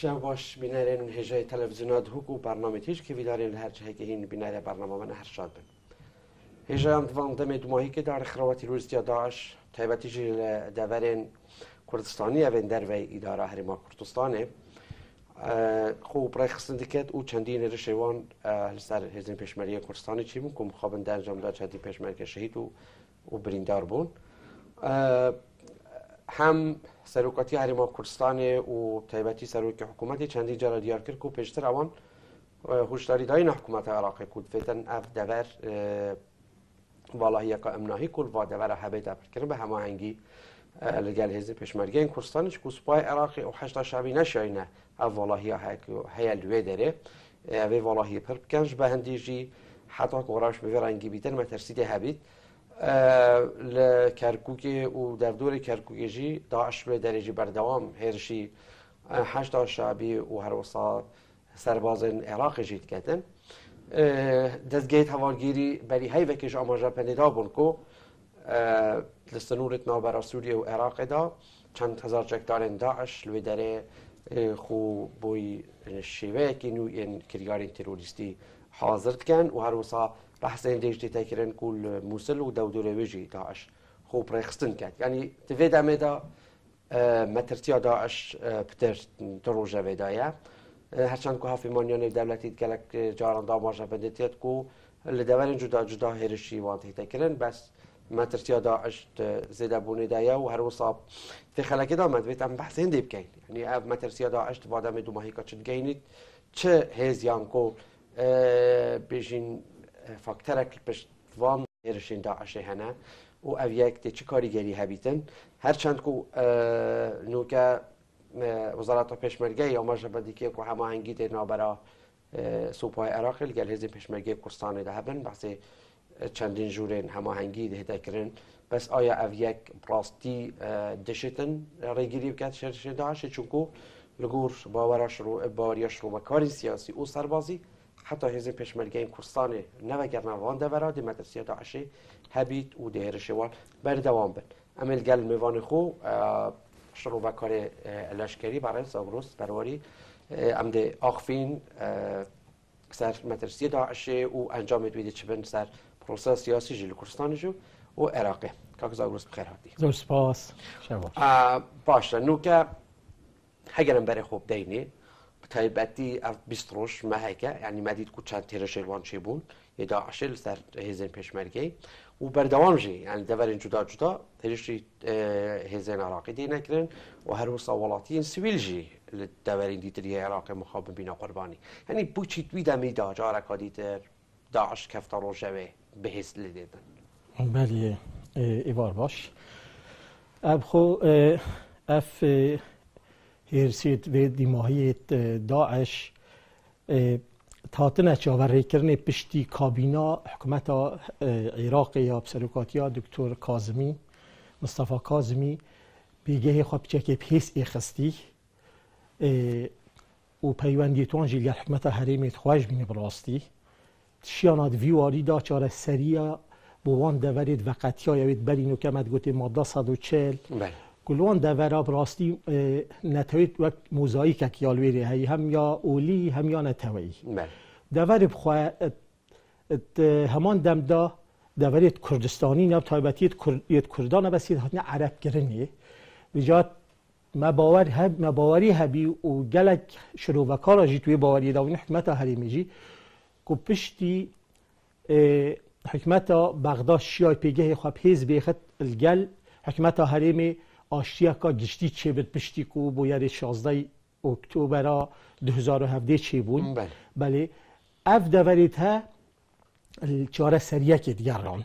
شما باش بینرین هجای تلویزیونات هکو برنامه تیش که ویدارین هر جهه که هین بینره برنامه من هر شاد بن هجای هم دوان دم دماهی که در خروتی روزدیا داعش تایبتی جی دورین کردستانی اوین در وی اداره هرما کردستانه. خوب برای دکت او چندین رشوان سر هزین پیشمری کردستانی چی بون؟ که مخابن انجام داد چندین پیشمری شهید و و بریندار بون. هم سروکاتی هریما کردستان و تایبتی سروک حکومتی چندی جرا دیار کرد که پیشتر اوان هوشداری داین حکومت عراقی کود. فتن اف دور والله یکا امناهی کل و دور حبه دبر کرد. به همه هنگی لگل هزی پشمرگه این کردستانش که سپاه عراقی و هشتا شبی نشاینه. اف والله هیا الوی داره. اوی والله پر بکنش به هندیجی حتی که به رنگی بیتن مترسیده لە کەرکووکێ و دەردۆری کەرکوگێژی داعش بێ دەرێژی بەردەوام هێرشی هشتا شابی و هەروەسا سربازن عێراقیژی دکەن دەستگەیت هەواگیری بەری هەیڤێکیش ئاماژە پەنێدا بوون کۆ لە سنوورت ناوبەرە سووریە و عێراقیدا چەند هزار جەکدارێن داعش لێ دەرێ خو بۆی شێوەیەکی نوێن کریارین تروریستی حاضر دکەن و هەروسا راحسين ديجتي تاكرن كل موسل وداو دولا ويجي داعش. خو بريخستن كات يعني تفيدا ميدا آه، مترتيا داعش بتر تروجا بدايا هرچند که هفی مانیان دولتی گلک آه، جاران دا مارجا بندیتید که لدولن جدا جدا هرشی وانتی تکرن بس مترتيا داعش زيدا بوني دايا وهروصاب في خلاكي دا مدبيت ام بحثين دي بكين يعني اب آه، مترتيا داعش تبادا مدو مهيكا چن گينيت چه هيز يانكو بيجين فاکترک پشتوان هرشین داعش هنه و چه کاریگری هبیتن هرچند که نوکه وزارت پیشمرگه یا مجربه که که همه هنگی دینا برا سوپای عراق لگل هزین پیشمرگه کستان ده هبن بحث چندین جورین همه هنگی ده کرن بس آیا او یک راستی دشتن ریگیری بکت شرشین داعش چونکو رو باوریاش رو مکاری سیاسی او سربازی حتی هزین پشمرگه این کردستان نوگر نوان دورا دی مدرسیه داعشی هبید و دهر شوال بر دوام بن. امل گل میوان خو شروع و کار لشکری برای ساگروس برواری ام ده آخفین سر مدرسیه داعشی و انجام دویده چه بن سر پروسه سیاسی جل کردستان جو و عراقه. کاک زاگروس بخیر هاتی. زور سپاس باشه. نو که هگرم بره خوب دینه تایبەتی ئەف بیست ڕۆژ مەهەکە ینی مەدید و چەند تێرە شێوان چێ بوون هێداعش لەسەر هێزن پێشمەرگەی و بەردەوامژی ینی دەبەرن جودا جودا هێشتی هێزن عراقی دی نەکردن و هەروسا وڵاتیین سویلژی لە دەوەرین دیتری عراقی مخابن بینە قوربانی هەنی بچی توی دەمیدا جارەکە دیتر داعش کەفتە ڕۆژەوێ بەهێست لێ دێتن بەێ ئیوار باش. ئەب خۆ ئەف هرسید و دیماهی داعش چاوری کرنه پشتی کابینا حکومت عراق یا بسرکاتیا دکتر کازمی مصطفى کازمی بیگه خواب چه پیس اخستی و پیوندی توان جیل حکومت خواهش بینه براستی. شیانات ویواری دا چاره سریا بوان دورید وقتی ها یوید برینو که مد گوتی ماده 140 بله کلوان دورا براستی نتوید وقت موزاییک که یالویری هی هم یا اولی هم یا نتوی بله. دور بخواه همان دم دا دورید کردستانی نب تایبتی کردان بسید هاتنه عرب گرنی. بجات مباور هب مباوری هبی و گلک شروع و کارا جی توی باوری داوین حکمت حریمی جی کو پشتی حکمت بغداد شیای پیگه خواه پیز بیخت الگل حکمت حریمی آشتیاکا گشتی چه بد پشتی کو بو یاری 16 اکتبر 2017 چی بون بله. بله. اف دوریت ها چاره سریه که دیگران.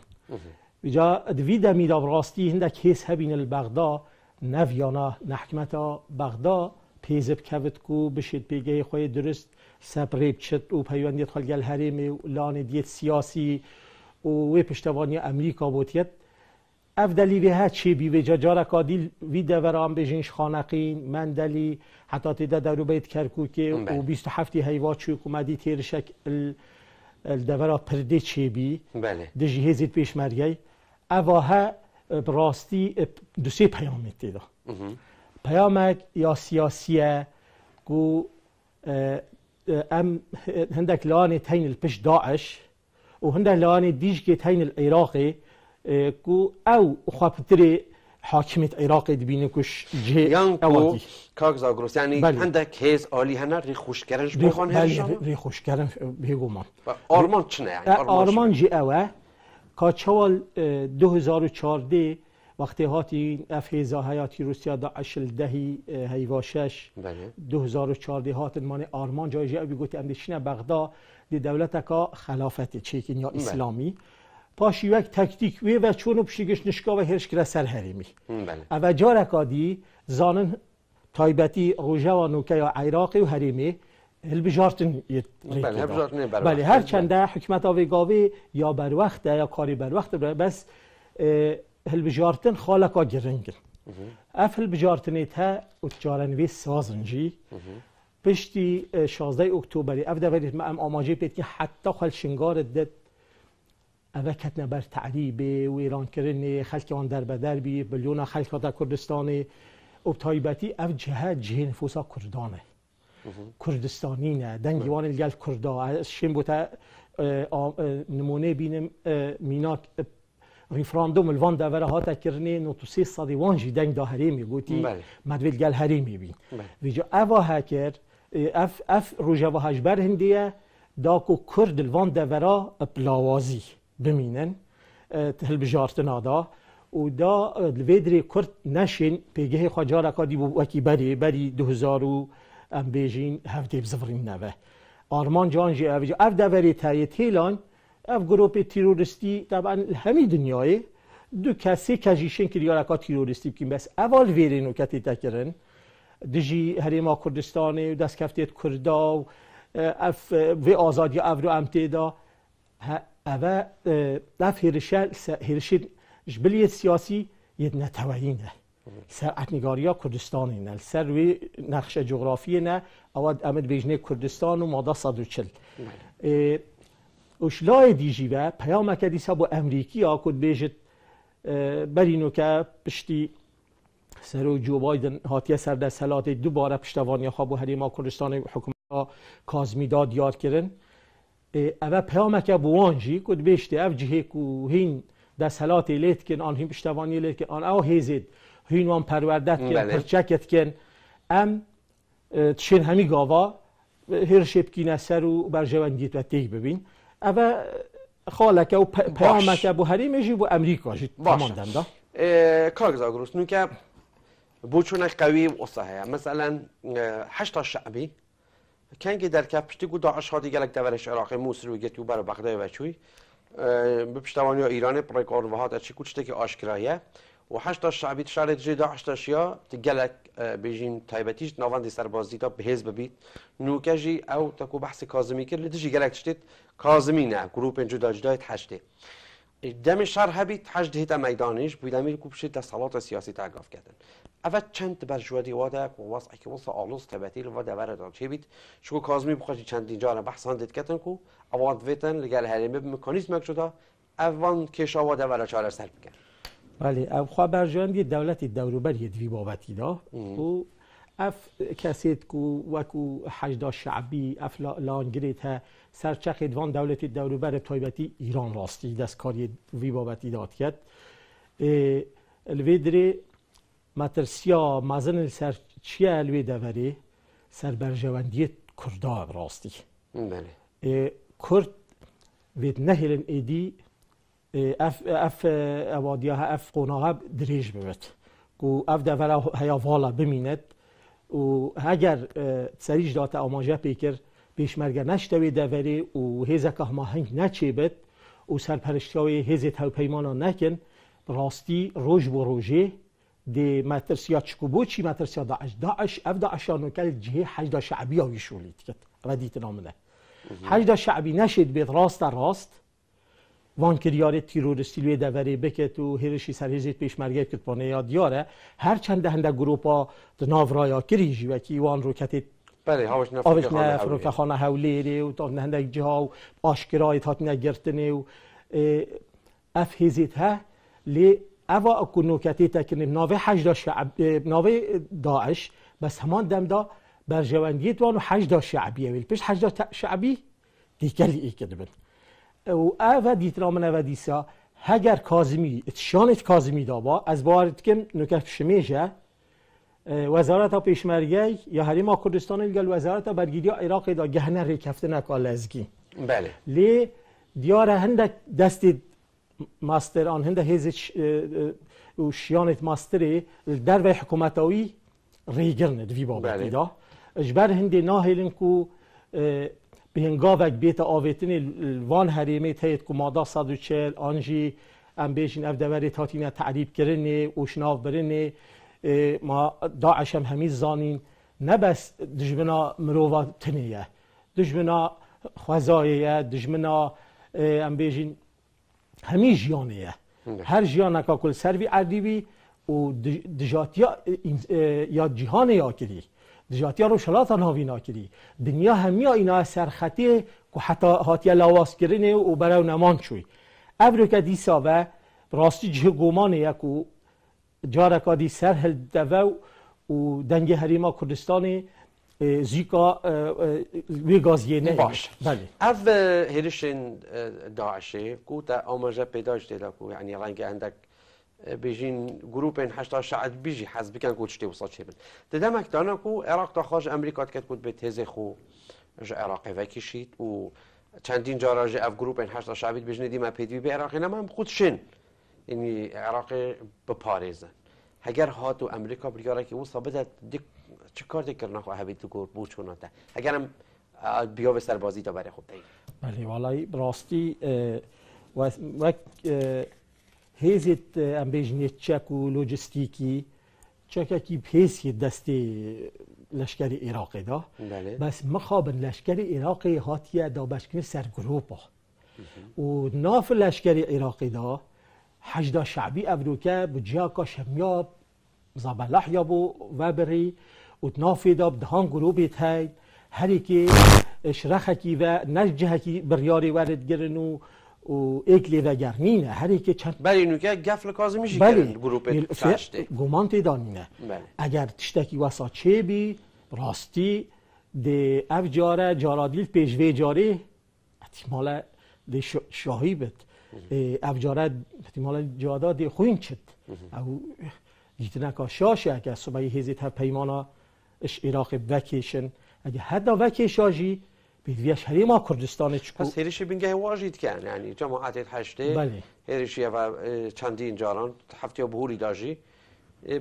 بجا دوی دمید راستی هنده کیس هبین البغدا نویانا نحکمتا بغدا پیزب کفت کو بشید پیگه خوی درست سبریب چت و پیوندیت خلگل حریم لان دیت سیاسی و وی پشتوانی امریکا بوتیت ها چی بی وجا جارا کادیل وی دوران بجینش خانقین مندلی حتی تیده درو بیت کرکوکی و بیست هفتی هیوا چوک مدی تیرشک الدورا پرده چی بی؟ بله. هزید پیش مرگی. اواها براستی دو سه پیام تیدا پیامک یا سیاسیه کو ام هندك لاني تين البش داعش وهندك لاني ديج كي تين العراقي کو او خاطري حاکمیت عراق دبینه کش جه یان کو کاغذ آگروس یعنی بله. هندک هیز آلی هنر ری خوشگرنش بخوان بله ری خوشگرن بگو من آرمان چنه؟ یعنی آرمان جی اوه که چوال 2014 وقتی هاتی اف هیزا حیاتی روسیا دا اشل دهی هیواشش بله. 2014 هات من آرمان جای جی اوی گوتی اندشینه بغدا دی دولت که خلافت چیکین یا اسلامی. بله. پاشی یک تکتیک وی و چونو پشیگش نشکا و هرش کرا سر هریمی بله. او جارکادی زانن تایبتی روژه و نوکه یا عراقی و هریمی هل بجارتن بله بله هر چنده حکمت آوی گاوی یا بر وقت یا کاری بر وقت بس هل بجارتن خالکا گرنگن. اف هل بجارتنی تا اتجارن وی سازنجی. پشتی 16 اکتبری اف دورید ما ام آماجی پید که حتی خال شنگار بر تعریب و ایران کرن خلک وان در بدر بی بلیون خلک در کردستان و تایبتی او جهه جه نفوسا کردانه. کردستانی نه. دنگی وان الگل کردا. شیم بوتا نمونه بینم میناک ریفراندوم الوان دوره هاتا کرنه نو تو سی صدی وان جی دنگ دا هریمی گوتی مدویل گل هریمی بین ویجا اوا هکر اف اف روژه و هجبر هندیه داکو بمینن تهل بجارتنا دا و دا الویدری کرد نشین پیگه خواجار اکادی بو وکی بری بری هزارو ام بیجین نوه. آرمان جان جی اوی اف دوری تایی تیلان اف گروپ تیروریستی طبعا همی دنیای. دو کسی کجیشن که دیار اکا تیروریستی بکیم بس اول ویرینو کتی تکرن. دجی هریما کردستانی و دست کفتیت کردا و اف و آزادی افرو امتیدا. اوه دف هرشل هرشل جبلیت سیاسی ید نتوهینه سر اتنگاریا کردستان اینه سر وی نقش جغرافی نه اود امد بیجنه کردستان و ماده صد و چل اشلای دیجی و پیام که دیسا با امریکی ها کد بیجت برینو که پشتی سر و جو بایدن هاتیه سر در سلات دوباره پشتوانی خواب و حریما کردستان حکومت کازمی داد یاد کردن اوه پیامک بوانجی کد بیشتی اف جهه کو هین در سلات لیت کن آن هین پشتوانی لیت کن آن او هیزید هین وان پروردت کن بله. پرچکت کن ام تشین همی گاوا هر شبکی سر و برجواندیت و تیگ ببین و پیامک بو حریم جی بو امریکا جی تماندن دا کارگز آگروس نو که بوچونک قوی و مثلا هشتا شعبی کنگی در کپشتی گو داعش ها دیگه دورش عراق موسر و برای بغداد و چوی بپشتوانی ایران کار و هات چی کچته که آشکرایه و هشت شعبی شهر جی داعش تاشیا تگلک بیجین تایبتیش نواندی سربازی تا به حزب بید نوکجی او تکو بحث کازمی کرد لدیجی گلک تشتید کازمی نه گروپ جدا جدا هشته دم شهر هبید هشت هیتا میدانش بودمی کو بشید در صلات سیاسی تاگاف کردن اول چند بر جوادی وادا و واسه که واسه آلوس تبتیل و دور داد چه بید شو کازمی بخواد چند اینجا بحث هندت کتن کو اوان ویتن لگل هرمه مکانیزم شده اوان کشا و دور چهار سر بکن بله او خواه بر جوان دولت دوروبر یه دوی بابتی دا و اف کسید کو وکو حجدا شعبی اف لانگریت ها سرچخ وان دولت دوروبر تایبتی ایران راستی دست کاری وی بابتی داد کرد الویدری مترسیا مزن سر چیه الوی دوری؟ سر برجواندی کردا راستی. بله. کرد وید نهلن ایدی اف اف اوادیا اف قوناها دریج بود کو اف دوره هیا والا بمیند و اگر سریج دات آماجه پیکر پیشمرگه نشتوی دوری و هیزه که ما هنگ نچیبت و سرپرشتیای هیزه تو پیمانا نکن. راستی روش و دی مترسیا چکو بو چی مترسیا داعش. داعش اف داعش آنو کل جهه حجدا شعبی ها ویشولید کت. ردیت نامنه حجدا شعبی نشید بید راست راست وان کریار تیروریستی لوی دوری بکت و هرشی سر هزید پیش مرگت کت بانه یاد یاره هر چند دهنده گروپا ناو رایا کریجی و کی وان رو کتید بله هاوش نفر که خانه هولیری و تا نهنده جها و آشکرای تات نگرتنی و اف هزید ها لی اوا اكو تكن ناوي حج دا شعب ناوي داعش بس همان دم دا برجواندیت وانو حجدا شعبیه ویل پیش حجدا شعبی دیگلی ای کرده بن. و اوه دیتنا من اوه دیسا هگر کازمی اتشانت کازمی دابا از بارد کم نکه شمیشه وزارت پیشمرگی یا حریم کردستان الگل وزارت برگیری عراق دا گهنه ریکفته نکال لزگی. بله. لی دیار هندک دست ماستر آن هنده هیز و شیانت ماستری در به حکومتاوی ریگرند وی بابتی بله. دا اجبر هنده ناهیلن کو به هنگاوک بیت آویتن وان حریمه تایید که مادا صد و چل آنجی ام بیشین اف دوری تاتینا تعریب کرنه و شناف برنه ما داعش هم همیز زانین. نبس دجمنا مروفا تنیه. دجمنا خوزایه دجمنا ام بیشین همی جیانه هر جیانه که کل سروی عردیوی و دجاتیا یا جهان یا کری دجاتیا رو شلاتا ناوی ناکری دنیا همیا اینا سرخطی که حتی هاتیا لواس کرنه و براو نمان چوی ابرو که دیسا و راستی جه گومانه یکو جارکا دی سر هل دو و دنگ حریما کردستانی زیکا وی گازیه نه باش بله. اف هرشن داعشه کو تا آماجه پیداش دیدا کو یعنی رنگ عندك بيجين جروبين حشتا شعب بيجي حزب كان كوت شتي وصل شيبن تدمك دانا كو عراق تا خارج امريكا كوت بتهزي خو جا عراقي وكيشيت و چندین جارا جا اف گروپ این هشتا شعبید بجنه دیما پیدوی به عراقی نمام خود شن یعنی عراقی بپارێزن هەگەر هات و ئەمریکا بریارێکی وسا بدات چ کار دکردنا خو هەبیت و گۆر بوو چۆنەتە هەگەرم بیا بە سەربازی دا بەرە خوب بەێ وڵی ڕاستی وەک هێزت ئەم بێژنێت چەک و لۆجستیکی چەکێکی پێسی دەستی لەشکری عێراقیدا بەس مخابن لەشکری عێراقی هاتیە دابشکنی سەر گرۆپە و ناف لەشکری عێراقیدا حجدا شعبی افروکه بجیا کا شمیاب زبلح یا بو وبری و تنافی بدهان گروبیت هی هری که اشرخکی و نجه کی بریاری ورد گرن و ایکلی و گرنینه هری که چند بله اینو که گفل کازمیشی بله. گروپ فشته گمان تیدانینه بله. اگر تشتکی وسا چه بی راستی ده اف جاره جارادیل پیشوی جاره احتمال ده شاهی بد. افجاره احتمال جاداد خوین چد. او دیتنکا شاشه اگه صبحی هزیت ها پیمانا اش عراق وکیشن اگه حدا وکیشاجی بیدویش ما کردستان چکو پس هریشی بینگه واجید کن یعنی جماعت هشته بله. هریشی و چندین جاران هفته و بهوری داجی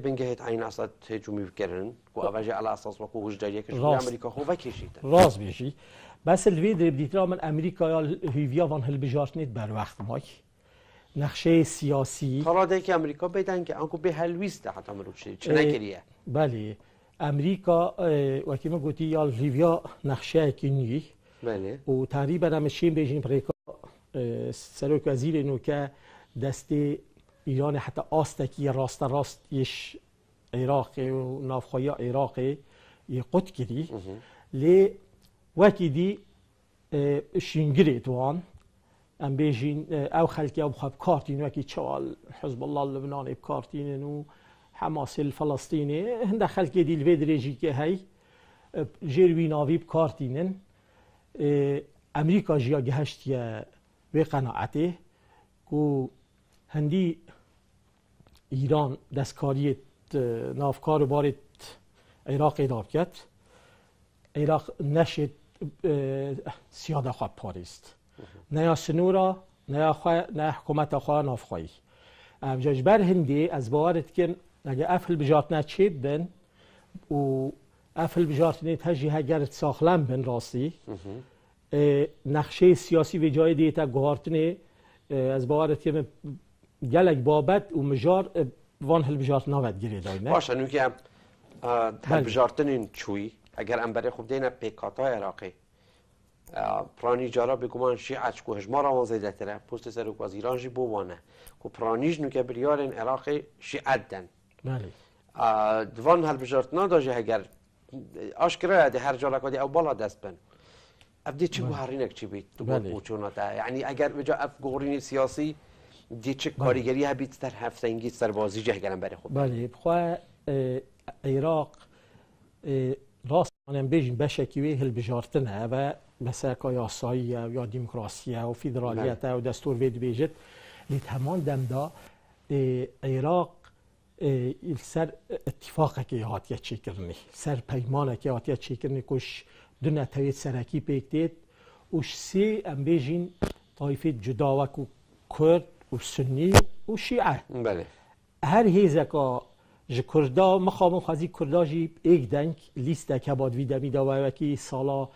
بینگه عین اساس هجومی بکرن و اوجه على اساس وکو هجدریه که امریکا خو وکیشید راست بیشی بس الوی در دیترا من امریکا یا هیویا وان هل بجارتنید بر وقت مای نقشه سیاسی حالا که امریکا بدن که انکو به هلویسته حتی مروچه چه نکریه بله. امریکا وقتی ما گوتی یا لیویا نقشه کی نی بله و تقریبا هم شیم بیجین پریکا سروک وزیر نو که دست ایران حتی آستکی راست راست یش عراق و نافخوی عراق یه قد کری لی وەکی دی شینگرێت وان ئەم بێژین ئەو خەلکی ئەو خەب کارتین وەکی چاوال حزب الله لەبنانی بکارتینن و حماسل فلەستینێ هەندە خەلکێ دی لێ درێژی کە هەی ژێروی ناوی بکارتینن ئەمریکا ژیا گەهشتە وێ قەنەعەتێ و هەندی ایران دەستکاریت نافکار و بارێت عێراقی دابکەت عێراق نەشێت سیاده خواه پاریست. نه یا سنورا نه یا نه حکومت خواه نافخواهی جاش بر هندی از باورت که اگه افل بجات چیب بن و افل بجات نه تجی هگرت ساخلم بن راستی. نقشه سیاسی و جای دیتا گوارتنه از باورت که گلک بابت و مجار وان هل بجات نوید گیری داینه باشه نو که هل بجارتنین چوی؟ اگر انبره خوب دینا پیکاتا عراقی. پرانی جارا بگمان شیعت کو هجمارا وان زیده تره پوست سر کو از ایران جی بوانه کو پرانیج نو که بریارن عراقی شیعت دن بله. اگر آشکره ده هر جالا کدی او بالا دست بن. ابدی چی بو هرینک چی بیت؟ تو بله. یعنی اگر بجا اف گورین سیاسی دی هبیت در انگی سربازی جه گلن بره خود بله. عراق راست من بيجن بشكي هل بجارتنا و مساكا ياسایی یا ديمقراسية و فيدرالية و دستور وید بیجت لیت همان دم دا عراق سر اتفاق که هاتیه چی کرنی سر پیمانه که چی کرنی کش دو نتایج سرکی پیکتید وش سی ام و کرد و سنی و شیعه. بله. هر هیزکا ج کردا مخابم خازی کردا جی ایک دنگ لیست که باد ویده میده و وکی سالا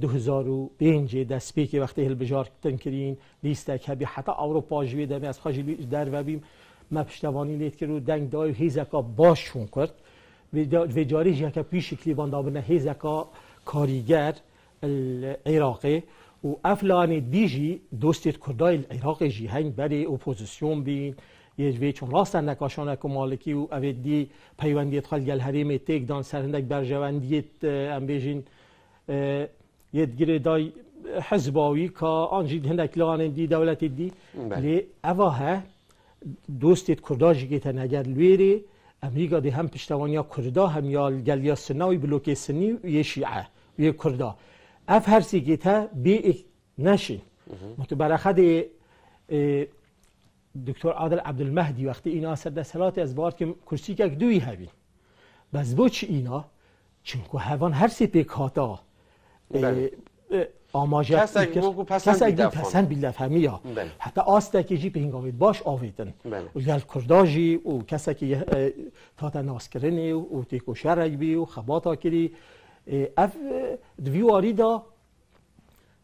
2005 دست پی که وقتی هل بجار کتن کرین لیست که بی حتی اروپا جوی دمی از خواهی در و بیم. ما پشتوانی لید که رو دنگ دای هیزکا باشون کرد. و جاری جا که پیش کلیوان دابنه هیزکا کاریگر العراقی و افلان دیجی دوستیت کردای العراق جی هنگ بری اپوزیسیون بین. یه جوی چون راستن نکاشانه که مالکی و اوید دی پیوندیت خال گل حریم تیک دان سرندک برجواندیت ام بیجین یه گیره دای حزباوی که آنجید هندک لانه دی دولت دی. لی اوه دوستیت کرداجی که تنگر لویری امریکا دی هم پشتوانیا کردا هم یا گلیا سناوی بلوک سنی و یه شیعه و یه کردا. اف هر سی که تا بی نشین. متبرخد دکتر عادل عبدالمهدی وقتی اینا سر از بار که کرسی که دوی هبین. بس بو چی اینا چونکو هوان هر سی پیک آماجه کسک پسند بیل فهمیا حتی آسته که جی پهنگامید باش آویدن. و گل کرداجی و کسی که تا ناس کرنی و تیکو شرک بی و خباتا کری. اف دویواری دا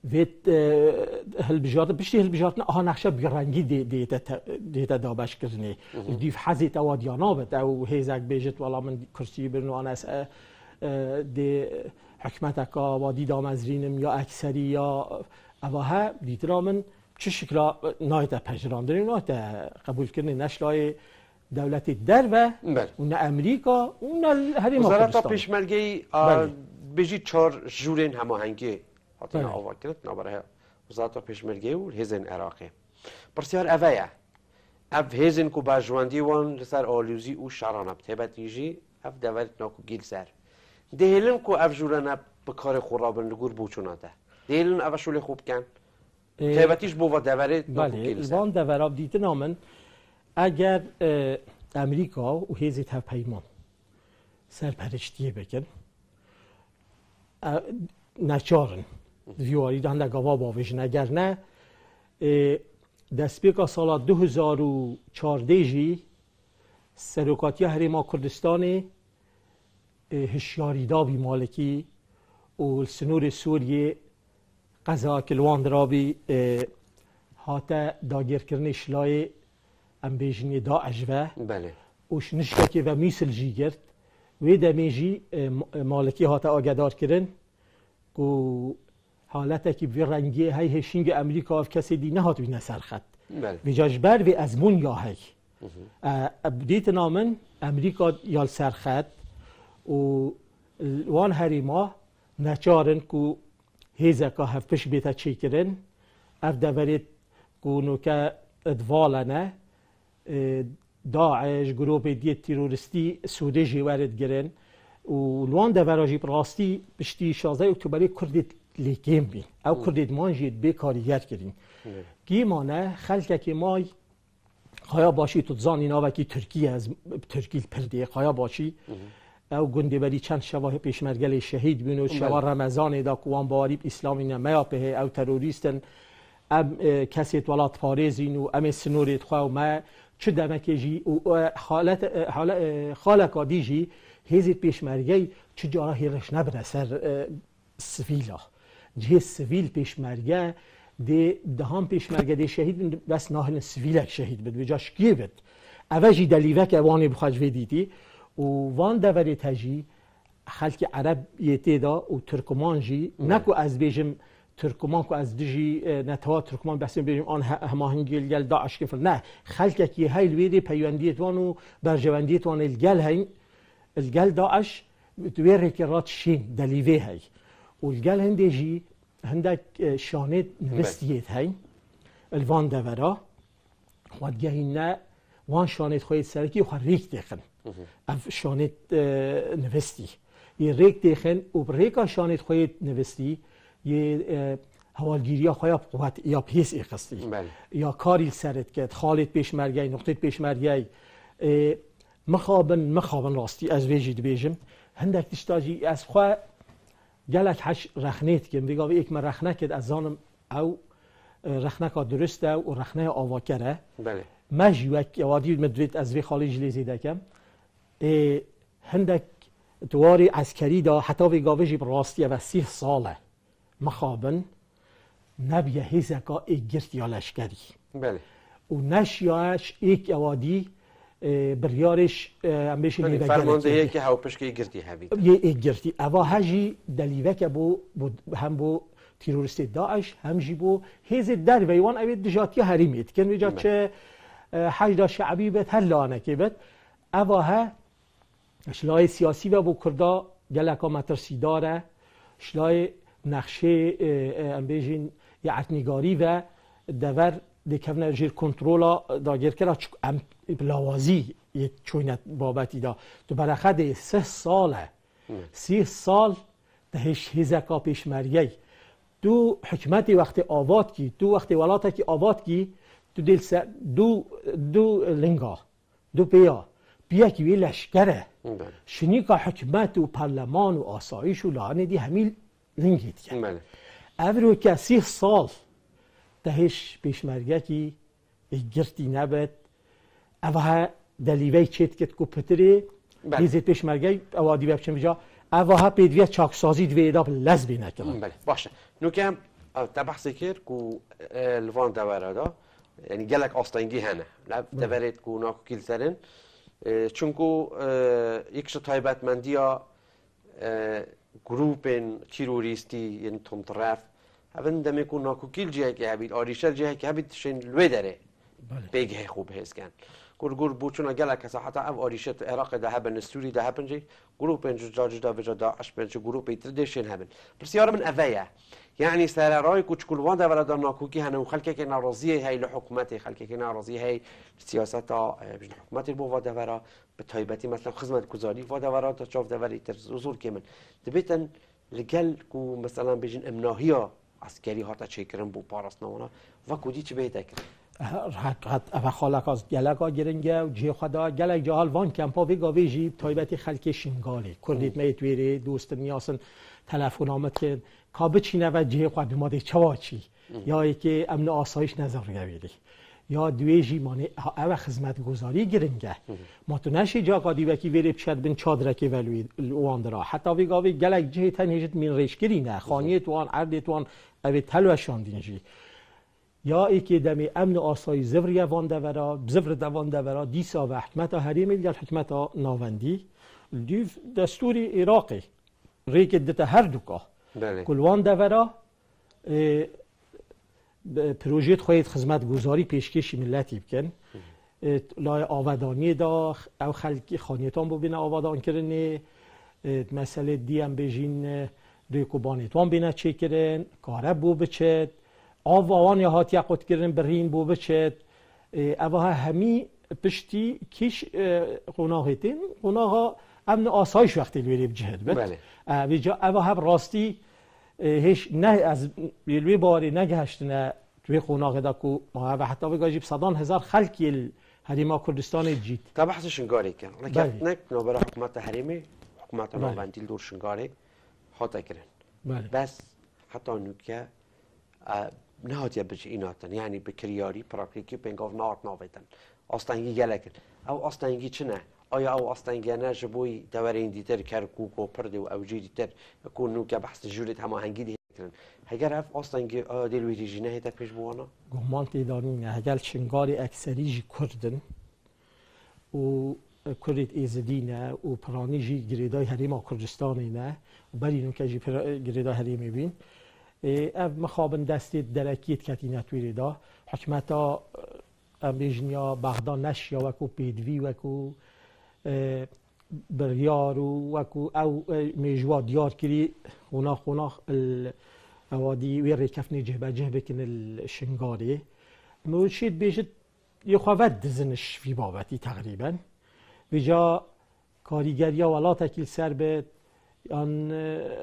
ویت هل بجارت بشتی هل بجارت نه آها نقشه برنگی دیتا دابش کرنی دیف حزی تا دیانا بت او هیزک بیجت والا من کرسی برنو آن اس دی حکمت کا و دی دامزرینم یا اکثری یا اوها دیترا من چه شکلا نایت پجراندن نایت قبول کردن نشلای دولت در و اون امریکا اون هری ما وزارت پیشمرگی بجی چهار جورین هماهنگی هاتنا آوا کرد نابره وزارت پیشمرگی و هزن عراقی. پرسیار اوه. اف هزن کو باجواندی وان لسر آلوزی او شرانه بتیبتیجی اف دولت ناکو گیل سر. دهیلن کو اف جورنا به کار خورابن لگور بوچوناده دهیلن اف شولی خوب کن. تیبتیش بو و دوره بله وان دوراب دیده نامن. اگر امریکا و هیزی پیمان سرپرشتیه بکن نچارن. دیواری دان گوا باوش نگر نه دست سال 2014 جی سروکاتی هریما کردستان هشیاری دابی مالکی و سنور سوریه قضا کلوان درابی هاتا داگیر کرنی شلای ام بیجنی دا اجوه. بله. وش نشککی و میسل جی گرد. وی دمیجی مالکی هاتا آگدار کرن و حالت که وی رنگی های هشینگ امریکا اف کسی دی نهات بی نسر خد بله. وی جاجبر وی ازمون یا های دیت نامن امریکا یال سر و وان هریما نچارن کو هیزکا هفتش بیتا چی کرن؟ اف کو که ادوالنه داعش گروپ دیت تروریستی سوده جی وارد گرن. و لوان دراجی براستی بشتی 16 اکتبری کردید لیکیم بین. او کردید مانجید به کاریگر کردین گیمانه خلک که مای خوایا باشی تو زان اینا وکی ترکیه از ترکیل پرده خوایا باشی. او گنده بری چند شواه پیشمرگل شهید بین و شواه رمضان دا کوان باری اسلامی نمیا به او تروریستن ام کسی ولات پارێزین و ئەمێ سنوورێت خوا و ما چ دەمەکێژی و حالت خالەکە دیژی هێزیت پێشمەرگەی چ جارە هێرش نەبرە سەر سڤیلا جێ سڤیل پێشمەرگە دێ دەهام پێشمەرگە دێ شەهید بەس ناهلن سڤیلێک شەهید بێت وێجا شکێ بێت ئەڤژی دەلیڤەکە وانێ بخواجێ دیتی و وان دەڤێت هەژی خەلکی عرب یێتێدا و ترکمانژی نەکو ئەس بێژم ترکمان کو از دژی نتوا ترکمان بحثیم بیم آن هماهنگی الگل داعش کفر نه خلک کی های الویدی پیوندیت وان و برجواندیت وان الگل هین الگل داعش دویر که رات شین دلیوه های و الگل هنده جی هندک شانه نوستیت هین الوان دورا نه وان شانه خواهید سرکی و ریک اف شانه نوستی. یه ریک دیخن و ریکا شانید خواهید نوستی. یه حوالگیری ها قوت یا پیس ای قصدی. بله. یا کاری سرت کرد خالت پیش مرگی نقطه پیش مرگی. مخابن مخابن راستی از ویجی بیجم هندک تشتاجی از خواه گلک هش رخنیت کم بگاو ایک من رخنه کد از زانم او رخنه کا درسته و رخنه آواکره. بله. مجی وک وادی از وی خالی جلیزی دکم هندک دواری عسکری دا حتی گاوشی براستی و سی ساله. مخابن نبیه هیزکا ای گرت یا لشکری. بله. و نشیاش ایک اوادی بریارش هم بشه نیوه فرمانده که هاو پشکی گرتی هبید یه ای گرتی. اوا هجی دلیوه که بو هم بو تیروریست داعش هم جی بو هیز در ویوان اوید دجاتی هریمید کن ویجا چه حجدا شعبی بد هر لانه که بد اوا ها شلای سیاسی و بو کردا گلکا مترسی داره. شلای نقشه ام بیجین یعنیگاری و دور دکفن جیر کنترولا داگر کرا ام لاوازی یه چوینت بابتی دا. تو برخد سه ساله سی سال دهش هزکا پیشمریه دو حکمتی وقت آباد کی دو وقت ولاتا کی آباد کی دو دل دو دو لنگا دو بیا بیا کی لشکره. بله. شنی که حکمت و پرلمان و آسایش و لانه دی همیل لنگید بله. اورو که سی سال دهش پیشمرگکی گرتی نبد اوها دلیوی چیت کت کو پتری بله. پیشمرگی اوادی بچم جا اوها پیدوی چاکسازی دوی دا لز بینه کنم بله باشه. نو کم تا بحث کرد کو الوان دوره دا یعنی گلک آستانگی هنه. لب دورید کو ناکو کیل سرن چونکو یکش تایبتمندی ها گروپن تیروریستی یعنی تمطرف هفن دم يكون ناكو كيل جهه که هبید آریشل جهه که هبید شین لوی داره بگه خوب هست کن گر گر بوچونا گلا کسا حتی او آریشت عراق ده هبن سوری ده هبن جی گروپ انجو جا جدا وجا داعش بنجو گروپ ایتر دشین هبن. بسیار من اویا يعني سرراي كوتش كل وان ولا دار ناكوكي هنا وخلك كنا راضيه هاي الحكومات خلك كنا راضيه هاي سياسات بجن حكومات بو وادا ورا بتايبتي مثلا خدمت گزاري وادا ورا تا شاف دوري تر زور كمن دبيتن لقل کو مثلا بجن امناهيه عسکری هاتا چیکرن بو پاراس نوانا و کودی چه بیده کرد؟ حقیقت اف خالق از گلک ها گرنگه و جه خدا گلک جهال وان کمپا وی گاوی جی تایبتی خلک شنگالی کردید میت ویری دوست نیاسن تلفن آمد که کابه چینه و جه خود ماده چواچی یا ای که امن آسایش نظر گویدی یا دویجی مانه او خدمت گذاری گرنگه. ما تو نشی جا قادی وکی ویری پشد بین چادرکی ولوی اوان درا حتی وی گاوی گلک جه تنهیجت من ریشگری نه. خانیه توان عرد توان اوی تلوشان دینجی. یا ای که دمی امن آسای زفر یوان دورا زفر دوان دورا دیسا و حکمت حریم گل حکمت ناوندی. دیو دستوری عراقی. ریک دتا هر دوکا. بله. کلوان دورا پروژه خواهید خدمت گذاری پیشکشی ملتی بکن. لای آودانی دا او خلقی خانیتان بو بین آودان کرنه مسئله دی هم بجین ریکو بانیتان بینه چه کرن کاره بو بچد آو آوان یا هات یقوت کرن برین بو بچد اوها همی پشتی کش قناهتین قناها امن آسایش وقتی لوی بجهد بد بله. ویجا اوها راستی هیچ نه از بیلوی باری نگهشتنه توی خوناغ دا کو. و حتی بگا جیب صدان هزار خلکی حریما کردستان جیت تا بحث شنگاری کن. لکن نک نوبر حکومت حریمی حکومت نوبندیل دور شنگاری حاتا کرن بله. بس حتی نوکه nehatja bezsínaten, yani bekriari praktiki pengav naart naveten. Aztán így jeleken. Au aztán így csinál. ايا أو أصلا جانا جبوي دوارين ديتر كاركو پرده و اوجی دیتر. ديتر نو که بحث جولت همه هنگی دیه هكرن هگر اف أصلا جي آه دي لويجي جينا هيتا بيش بوانا جمان تي هگر چنگاری شنغاري اكسري جي و كرد ازدينا و براني جي جريداي هريما كردستانينا و بري نوكا جي گریدای هريمي بين اف مخابن دستی درکیت کتی نتویری دا حکمتا بیجنیا بغداد نشیا وکو پیدوی وکو بریار و وکو او میجوا دیار کری خونا خونا اوادی وی ریکفنی جهبه جهبه کن الشنگاری موشید بیجد یخواد دزنش فی بابتی تقریبا ویجا کاریگریا ولا تکیل سر به آن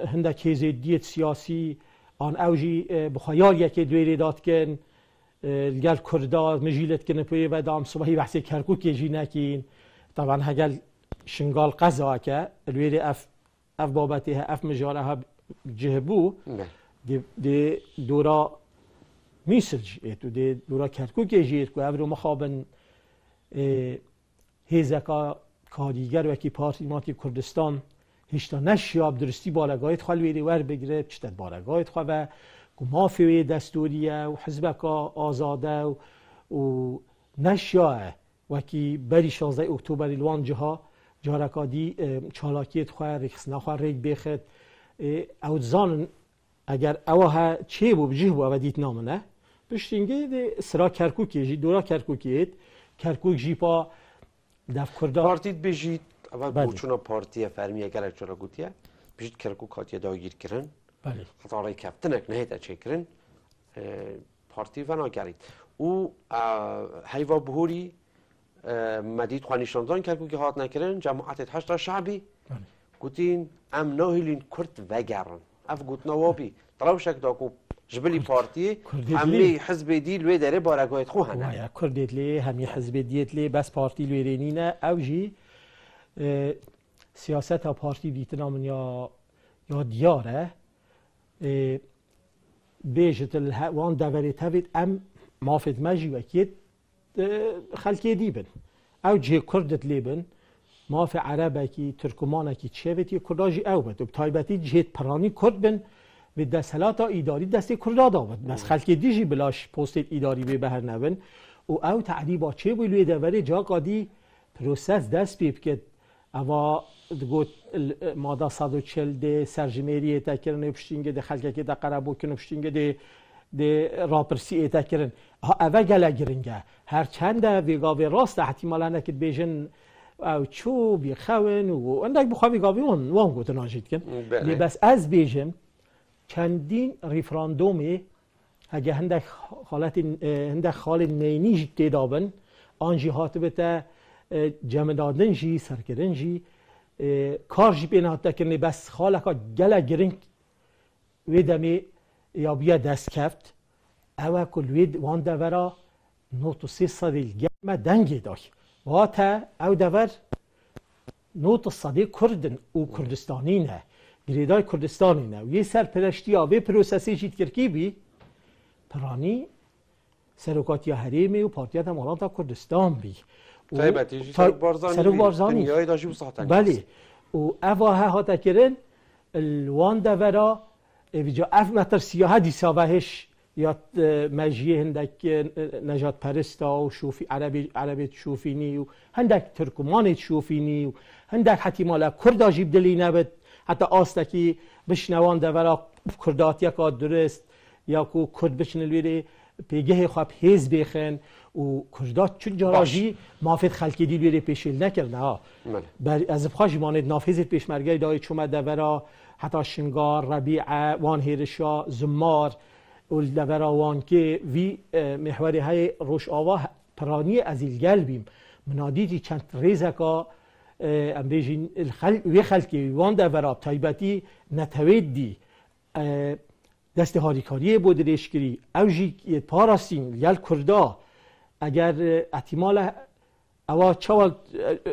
هندک دیت سیاسی آن اوجی بخیار یکی دویری داد کن الگل کردا مجیلت کنه پوی و دام صبحی بحثی کرکوکی جی نکین. طبعا هگل شنگال قضا که الویری اف اف بابتی اف مجاره ها جهبو دی, دی دورا میسل جیت و دی دورا کرکوکی جیت که افرو مخابن هیزکا کاریگر و کی پارتی ماتی کردستان هیچتا نشیاب درستی بالگاهت خال ویری ور بگیره چتت بالگاهت خواه و مافی دستوریه و حزبک آزاده و, و نشیاه وکی بری 16 اکتبر الوان جها جارکادی چالاکیت خواه ریخس نخواه ریک بخد او زان اگر اوها چه بو بجه بو دیت نامنه ده سرا کرکوکی جی دورا کرکوکیت. کرکوک جی پا دف کرده پارتیت بجید. اول بله. بوچونا پارتی فرمیه گلک چرا گوتیه بجید کرکوک هاتیه داگیر کرن. بله. رای کپتنک نهیت چکرن پارتی و ناگرید. او هیوا بهوری مدید خوانیشاندان کرد که هات نکرن جماعت هشتا شعبی. بله. گوتین ام ناهیلین کرد وگرن اف گوت نوابی. شک داکو جبلی پارتی همی حزب دی لوی داره بارگاهت خو هنه کردیت لی همی حزب دیت لی بس پارتی لوی رینینه. او جی سیاست ها پارتی دیتنا من یا یا دیاره بيجت وان دافري تافيت ام مافد ماجي وكيت خلكي ديبن او جي كردت ليبن ما في عربكي تركمانكي تشيفتي كرداجي او بد. بتايبتي جهت پراني كرد بن. به دستلاتا ایداری دستی کردا داود بس خلکی دیجی بلاش پست ایداری به بهر نبن. و او تعریبا چه بلوی دوری؟ جا قادی پروسس دست بیب که اوا گوت ماده 140 ده سرجمهری تکرن پشتینگه ده خلکه که ده راپرسی تکرن ها اوه گله گرنگه هر چند ویگاوی راست احتمالا نکد بیجن او چو بی خون و اندک بخوا ویگاوی اون وان گوت ناجید کن. بس از بیجم چندین ریفراندومی اگه هندک حالت هندک خال نینی جد دابن آنجی جمع دادن جی سرکردن جی کار جی بین بس خالکا گله گرنگ وی دمی یا بیا دست کفت او کل وید وان دورا نوت و سی صدیل گمه دنگی دای واتا او دور نوت صدی کردن او کردستانی نه. گریدای کردستانی نه. و یه سر پرشتی آوه پروسسی جید کرکی بی؟ پرانی سرکاتی هریمی و پارتیت مالانتا کردستان بی. تایبەتی سەر بارزانانی داژی و بله. اوا ها تکرن الوان دورا ویجا اف متر سیاه دی ساوهش یا مجیه هندک نجات پرستا و شوفی عربی عربی شوفینی و هندک ترکمان شوفینی و هندک حتی مالا کرد جیب دلی نبد حتی آستکی بشنوان دورا کردات یکا درست یا کو کرد بشن الویری پیگه خواب هیز بخن و کردات چون جراجی مافد خلکی دی بیره پیشیل نکرده ها بله. بر از بخواهی ماند نافذ پیشمرگی دای چومه دورا حتی شنگار ربیع وان هیرشا زمار و دورا وان که وی محوری های روش آوا پرانی از الگل بیم. منادیتی چند ریزکا ام بیجین الخل... وی خلکی وان دورا تایبتی نتوید دی دست هاریکاری بود ریشگری. اوجی پاراسین یل کردا. اگر احتمال اوا چوال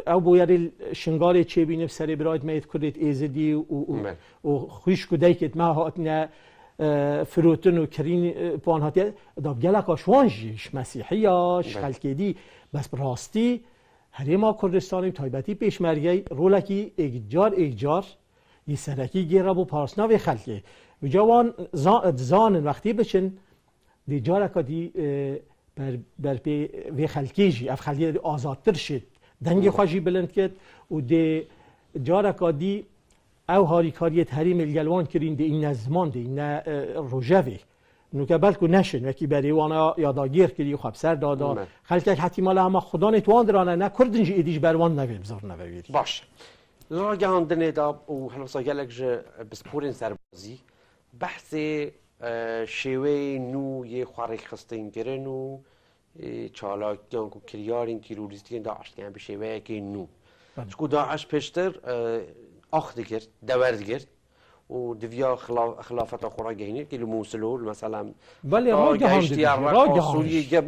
او باید شنگار چه بینه سر براید میت کردید ایزدی و, و, و خوش کدی که ما هاتنا فروتن و کرین پان هاتی داب گلک آشوانجیش مسیحیاش خلکیدی. بس راستی ما کردستانی تایبتی پیشمرگی رولکی اگجار اگجار یه سرکی گیره بو پارسنا خلکی. و جوان زان وقتی بچن دی جارکا دی بر بر پی وی خلکیجی. اف خلکی آزادتر شد دنگ خوشی بلند کرد و دی جارکا دی او هاری کاری تحریم الگلوان کرین دی این نزمان دی این روژوی نو که بلکو نشن وکی بری وانا یاداگیر کردی خب سر دادا خلک حتی مالا همه خدا نتوان درانه نه کردنج ایدیش بروان نوی بزار نوی باش لاگان دنه دا و هلوسا گلک جه بسپورین سربازی بحث شێوەی نو یە خوارێک خستینگرن و چالاکیان و کریارین تیروریستیان داعشتیان بە شێوەیەکی نو. چکو داعش پێشتر ئاخ دکرد دەوەردگرت و دڤیا خلافەتە خۆڕ گەینێت کە لە مووسلور مەسەلام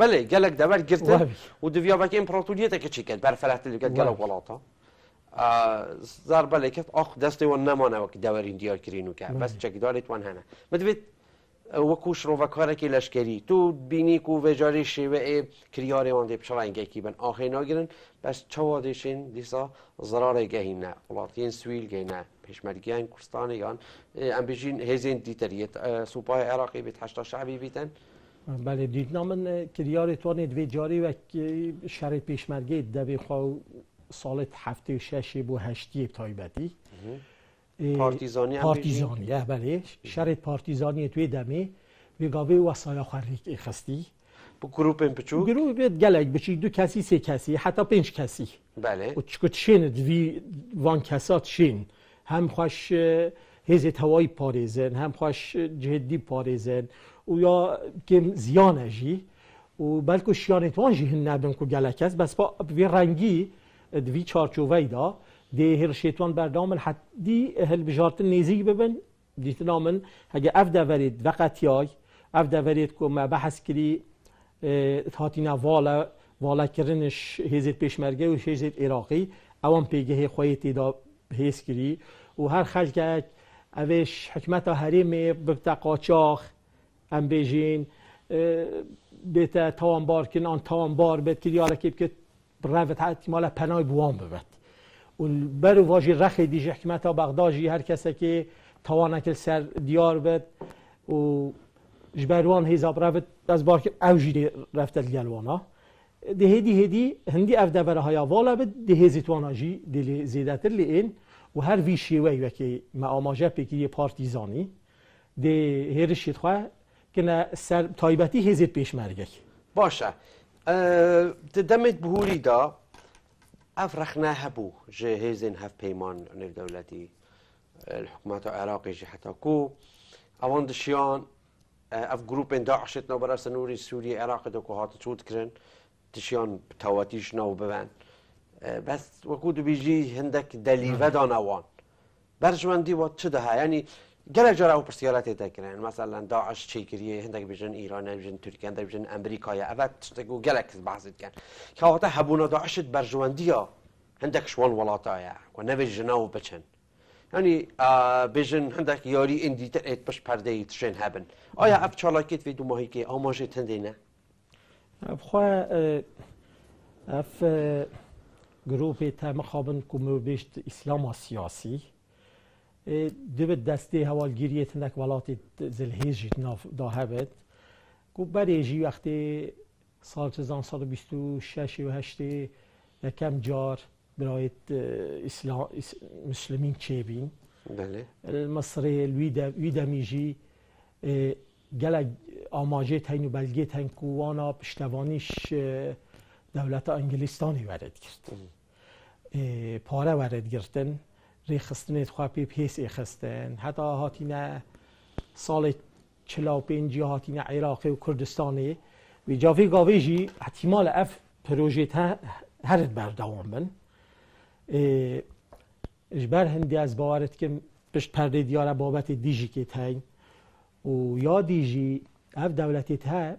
بەێ گەلک دەبەر گرت و دڤیا بەکەین پرۆتولیەتەکە چیکرد بەرفەرەتی لەگەت گەلە وڵاتە زار بەلێکت ئاخ دەستیەوە نەمانەوە کە دەوەرین دیارکردین و کە بەس چەکیدارێتوان هەنا بدوێت وەکو شرۆڤەکارێکی لەشکری تو بینی و وێجاری شێوەیە کریارێوان دێ پشڕنگێکی بن. ئاخی ناگرن بەس چاوا دێشین دیسا زرارێ گەهینە وڵاتیان سویل گەینە پێشمەرگیان کوردستانیان ئەم بژین هێزین دیتەریت سوپای عێراقی بێت هشتا شعبی بیتن. بله دیدنا من کریار توانێ دوێ جاری وە شەڕێت پێشمەرگێت دەبێ خوا ساڵێت هەفتێ شەشی بۆ هەشتی تایبەتی. پارتیزانی پارتیزانی یه بله. شرط پارتیزانی توی دمی بگوی وسایا آخری خستی. گروه این پچو گروه بیاد گلگ بچی دو کسی سه کسی حتی پنج کسی. بله. و چکت شین دوی وان کسات شین هم خوش هزت توای پاریزن هم خوش جدی پاریزن و یا کم زیانجی و بلکه شیانت وانجی هن نبین که گلگ هست بس با بی رنگی دوی چارچو دا. دی هر شیطان بردام حدی هل بجارت نیزی ببن. دیتنا من. هگه اف دورید وقت یای اف دورید که ما بحث کری هاتینا والا والا کرنش پیشمرگه و هیزت عراقی. اوان پیگه خوی تیدا هیز کری. و هر خلق اوش حکمت حریم ببتا قاچاخ ام بیجین. بیتا تاوان بار کن آن تاوان بار بید کری. آلا که روت احتمال پنای بوان ببت. بر واجی رخ دیج حکمت بغداجی هر کسی که توانک سر دیار بد و جبروان هیزاب رفت از بار اوجی رفت الگلوانا ده هدی هدی هندی اف دبره های والا بد ده هزیتوانا جی دلی زیدتر لی این و هر وی شیوه و که ما آماجه پیکی پارتیزانی. ده هرشید خواه که سر تایبتی هزید پیش مرگه باشه. دمت بهوری دا. ئەفرەخ نەهەبوو ژێ هێزن هەف پەیمان نێودەولەتی حکوومەت و عێراقیژی حتاکو ئەوان دشیان ئەف گروپێن داعشتنەوە بەرە سنووری سووری عێراقی دەکو هاتە چوت کرن. تشیان تەواتیش ناو ببن بەس وەکو دوبیژی هەندێک دەلیڤەدان ئەوان بەرژوەندی وە چ دەها ینی گله گەلە أو و پرسیارەتێ دەکرێن. مثلا داعش چی کریه هندک بجن ایران بجن چێگریە هەندێک بژن ئیرانە بژن تورکیان دەبژن ئەمریکایە. ئەە تشتێک و گەلێک بازیتکەن کاواتە هەبوونە داعشت بەرژەوەندیە هندک شوان وڵاتایە. و نه نەبێت ژناو بچن. یعنی بێژن هندک یاری ئندیتە ئێت پشت پەردەی تشێن هەبن. ئایا ئەف چاڵاکێت وێ دوماهیکی ئاماژێت هەندێنە بخوا ئەف گرۆپێ تەمە خابن کومە بێشت ئیسلاما سیاسی. دو دسته حوالگیری تنک ولات زلهیج دا هبت گو بریجی وقتی سال چزان سال بیستو شش و هشتی یکم جار برای اسلام مسلمین چیبین بله. المصري الويدا میجی گلگ آماجه تین و بلگه تین کوانا پشتوانیش دولت انگلستانی ورد گرد پاره ورد گرتن. ری خستن خواه پی پیس خستن حتی هاتینا سال چلا پینجی هاتینا عراقی و کردستانی و جاوی گاوی جی احتمال اف پروژه تا هرد بردوام بن. اجبر هندی از باورت که پشت پرده دیاره بابت دیجی که تاین و یا دیجی اف دولتی تا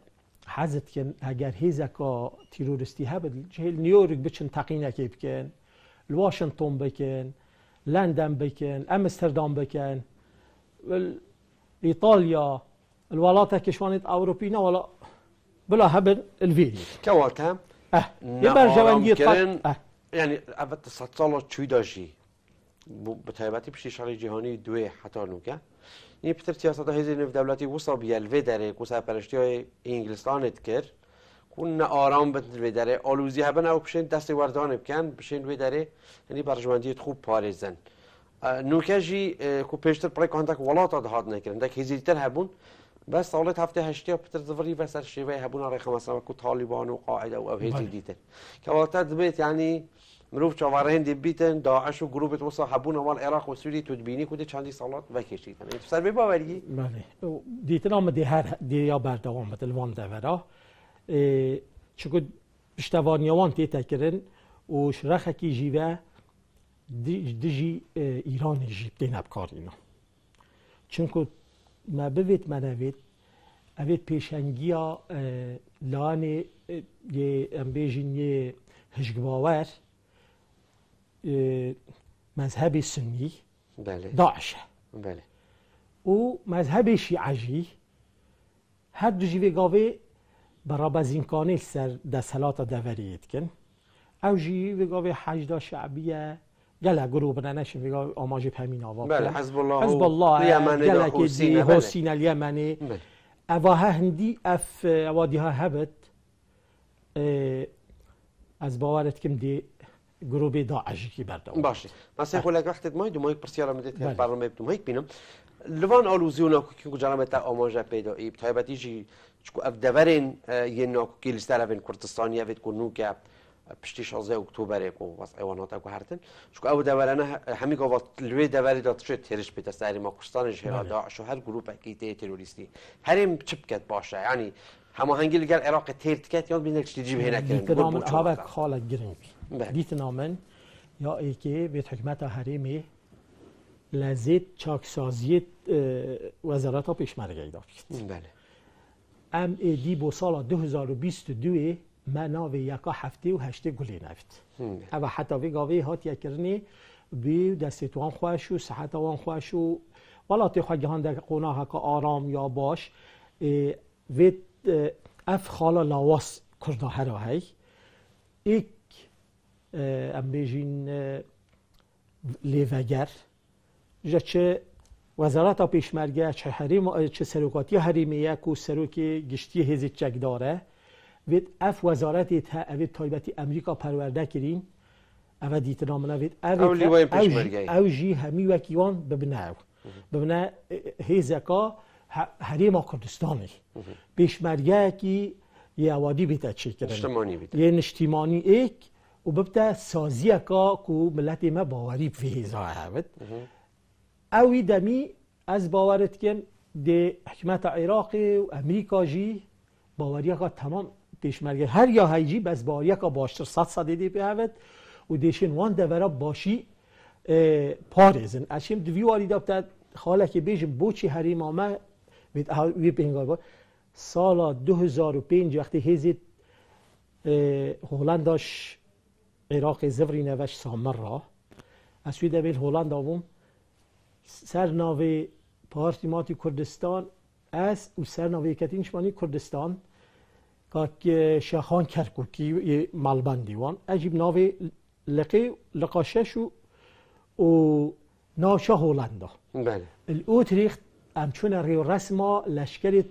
حزت کن اگر هیزکا تیروریستی ها بد جهل نیویورک بچن تقینه که بکن الواشنطن بکن. لندن بكن أمستردام بكن. إيطاليا الولاتة كشوانت اوروبينا نعم، ولا بلا هبل الفيل. كواتا. أه نعم، يبقى جواندي أه. يعني ابت تسطل تشوي داشي بتهيباتي بشي شغله جهاني دوي حتى نوكا يعني بتر سياسات هذه في دولتي وصل بيا الفيدريك وسا برشتي انجلستان اتكر کن آرام بتن داره آلوزی هبن او پشین دست وردان بکن پشین داره یعنی برجمندیت خوب پارزن. نوکه جی کو پیشتر پرای کانتک ولات دهات نکردن دک هزی تر هبون. بس سالت هفته هشتی پتر زفری و سر شیوه هبون آره خمسه کو طالبان و قاعده و او هزی دیتن. که وقتا دبیت یعنی مروف چاواره هندی بیتن داعش و گروه وسا حبون اول عراق و سوری تو بینی کده چندی سالات و کشیدن تو سر به باوری؟ بله. دیتن آمد دی هر دی یا بردوام بدل وان دورا چکو پشتوانیوان تی تکرن و شرخ کی جیوه ایران جی دینب کارینا چونکو ما بوید من اوید اوید پیشنگیا لانه یه ام بیجین یه هجگباور مذهب سنی داعشه بله و مذهب شیعجی هر دو جیوه گاوه برا بزینکانه سر دسالات دوریت کن. او جی وگاوه حجدا شعبیه گله گروه بننش وگاوه آماج پمین آوا بله حزب الله دی بله. حسین الیمنی بله. اوا هندی اف اوادی ها هبت از باورت کم دی گروه داعشی کی بردم باشه. مثلا خو لك وقت ما دو مایک پرسیارا می‌دید بله. برنامه دو مایک بینم. لوان آلوزیونا که جرامه تا آماجه پیدا یه ناکو که لیستر اوین کردستانی اوید کنو که پشتی 16 اکتبر کو واس ایوانات کو هرتن چکو او دورانه همی گاوات لوی دوری دات شد ترش بیت سری ما کردستان جهرا بله. داعش و هر گروپ اکیته تروریستی هریم چپ کت باشه یعنی همه هنگی لگر عراق تیرت کت یاد بینک چی جیب هنه دیت کرن نامن هاوک گرنگ. یا ای که به حکمت حریمی لذت چاکسازی وزارت ها پیشمرگه ایدا کرد بله. ام ای دی بو سال 2022 مناو یکا هفته و هشته گلی نفت. او حتی وی گاوی هات یکرنی بی دست وان خوش و صحت وان خوش و ولات خو جهان در قونا هکا آرام یا باش وی اف خالا لاواس کردا هر هی. ایک ام بیجین لیوگر. جا چه وزارت پیشمرگه چه حریم چه سروکاتی حریمیه کو سروکی گشتی هزی چک داره. وید اف وزارت تا اوید تایبتی امریکا پرورده کرین او دیت نامنا وید او جی همی وکیوان ببناو ببنا هیزکا حریم کردستانی. پیشمرگه کی یه وادی بیتا چی کرن. اجتماعی بیت یه نشتیمانی ایک و ببتا سازی کو ملت ما باوری به هیزا هاود اوی دمی از باورت کن ده حکمت عراق و امریکا جی باوری کا تمام پیشمرگه هر یا هیجی بس باوری کا باشتر صد صد دی هاود و دیشن وان دورا باشی اه، پارزن اشیم دوی دا بتا خاله که بیجم بوچی حریم آمه وید وی پینگار با سال 2005 وقتی عراق زفری نوش سامر را از سوی سر ناوی پارتیماتی کردستان از و سر ناوی کتینشمانی کردستان که شاخان کرکوکی مالبان دیوان اجیب ناوی لقی لقاششو و ناشا هولندا بله. الاوتریخت ام چون ریو رسما لشکر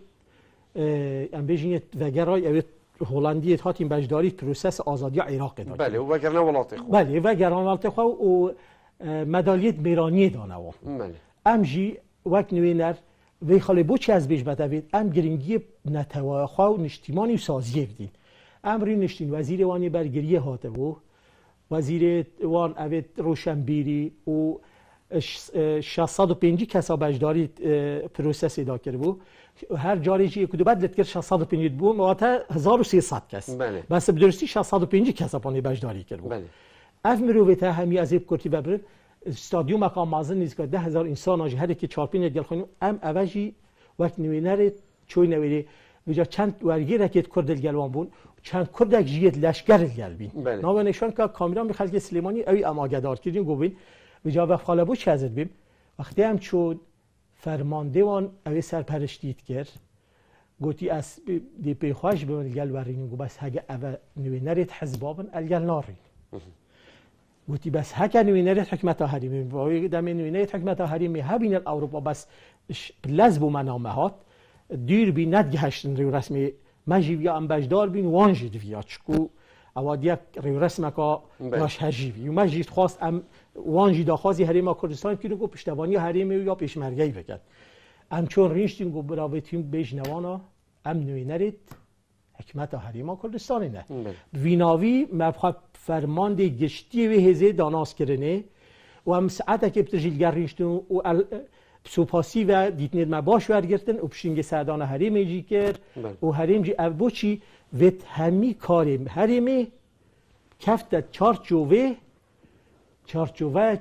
ام بیجینت وگرای اوید هلندی هاتیم بجداری پروسس آزادی عراق داد بله و وگرنه ولاتی خو بله و مدالیت میرانی دانه و بله. ام جی وک نوینر وی خاله بوچی از بیش بتوید؟ ام گرینگی نتوا خو و نشتیمانی و سازی بدین. ام ری نشتین وزیر وانی برگریه هاته و وزیر وان اوید روشنبیری و ش- اه، 650 کسا بجداری پروسس ادا کرده بو. هر جاری چی کدو بعد لت کرد 650 بو مواتا 1300 کس. بله. بس بدرستی 650 کسا پانی بجداری کرده بو. بله. اف مروته همی از ایب کرتی ببر استادیوم مقام مازن نیز که ده هزار انسان آجی هر کی چارپین گل خونی ام اوجی وقت نوینر چوی نویری. وجا چند ورگی رکت کرد گلوان بون چند کردک جیت لشکر گل بین. بله. نام نشان که کامیران به خلق سلیمانی اوی اماگدار کردین گوبین وجا و خاله بو چه ازت بیم. وقتی هم چود فرمانده وان اوی سرپرشتیت کرد گوتی از دی پی خواهش به الگل ورین گو بس هگه او نوینرت حزبابن الگل نارین. گوتی بس هکه نوینرت حکمت حریمی و دم نوینرت حکمت حریمی هبین اروپا بس ش- لزب و منامه هات دیر بی ند گهشتن ریو رسمی. مجیویا ام بجدار بین وانجی دویا چکو؟ اواد یک ریو رسم که بله. ناش هرجیوی و مجید خواست ام وانجی دا خوازی حریم کردستان که گو پشتوانی حریمی یا پیشمرگی بکرد ام چون رینشتین گو براویتیم بیش نوانا ام نوینرت حکمت حریم کردستانی نه. بله. ویناوی مبخواد فرماند گشتی و هزه داناس کرنه و هم ساعت که بتجیل گرینشتن و سوپاسی و دیتنید ما باش ورگرتن و پشینگ سردان حریم جی کرد بله. و حریم جی او بوچی ویت همی کاریم حریمی کفت چار جوه چارچوبه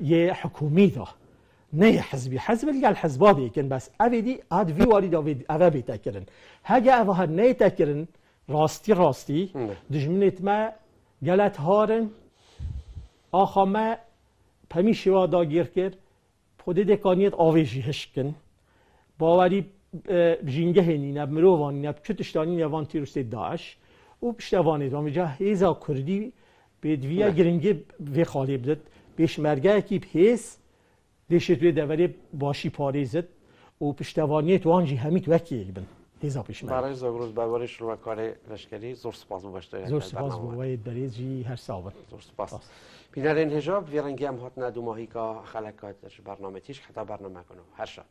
یه حکومی دا. نه حزبی. حزب دیگه الحزبا دیگه بس. اویدی اد وی واری دا اوه بیتا کرن هگه اوه ها نه کرن راستی راستی دجمنت ما گلت هارن. آخا ما پمی شوا دا گیر کرد پوده دکانیت آویجی هشکن. باوری بجینگه هنی نب مروانی نب چتشتانی نوان تیروست داعش و پشتوانی دام. جا هیزا کردی بدویا گرنگی وی خالی بدد. بیش مرگه کی پیس دیشت به دوری باشی پاریزد. و پشتوانی وانجی همیت وکی بن هیزا پیش مرگ برای زاگروز برای شروع کار لشکری زور سپاس باشته زور سپاس بوید بریزی هر ساوت زور سپاس. بینرین هجاب ویرنگی هم هات ندو ماهی که خلکات برنامه تیش خطا برنامه کنو هر شب.